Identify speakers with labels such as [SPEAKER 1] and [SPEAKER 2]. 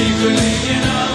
[SPEAKER 1] secretly, you know.